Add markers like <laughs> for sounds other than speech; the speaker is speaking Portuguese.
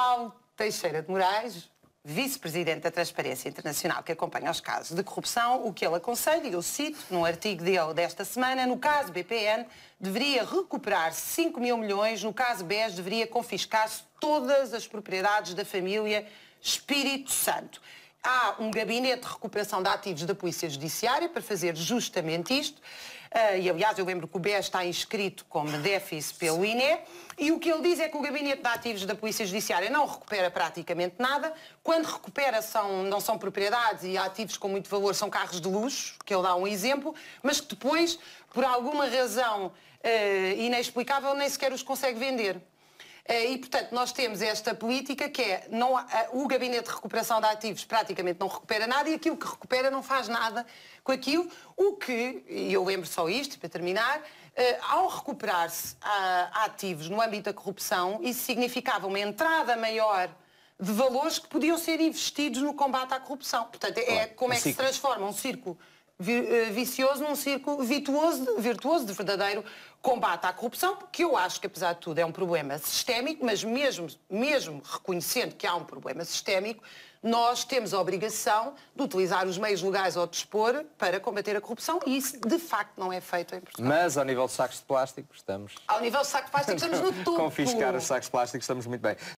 Paulo Teixeira de Moraes, vice-presidente da Transparência Internacional, que acompanha os casos de corrupção, o que ele aconselha, e eu cito, num artigo dele desta semana, no caso BPN, deveria recuperar 5 mil milhões, no caso BES, deveria confiscar-se todas as propriedades da família Espírito Santo. Há um gabinete de recuperação de ativos da Polícia Judiciária para fazer justamente isto. Uh, e, aliás, eu lembro que o BES está inscrito como déficit pelo INE. E o que ele diz é que o gabinete de ativos da Polícia Judiciária não recupera praticamente nada. Quando recupera, são, não são propriedades e ativos com muito valor, são carros de luxo, que ele dá um exemplo, mas que depois, por alguma razão uh, inexplicável, nem sequer os consegue vender. Eh, e, portanto, nós temos esta política que é não, o Gabinete de Recuperação de Ativos praticamente não recupera nada e aquilo que recupera não faz nada com aquilo. O que, e eu lembro só isto, para terminar, eh, ao recuperar-se ativos no âmbito da corrupção, isso significava uma entrada maior de valores que podiam ser investidos no combate à corrupção. Portanto, é como é que se transforma um círculo eh, vicioso num círculo virtuoso, virtuoso de verdadeiro combate à corrupção, que eu acho que, apesar de tudo, é um problema sistémico, mas mesmo, mesmo reconhecendo que há um problema sistémico, nós temos a obrigação de utilizar os meios legais ao dispor para combater a corrupção e isso, de facto, não é feito em Portugal. Mas, ao nível de sacos de plástico, estamos... Ao nível de sacos de plástico, estamos no <laughs> topo. Confiscar os sacos de plástico, estamos muito bem.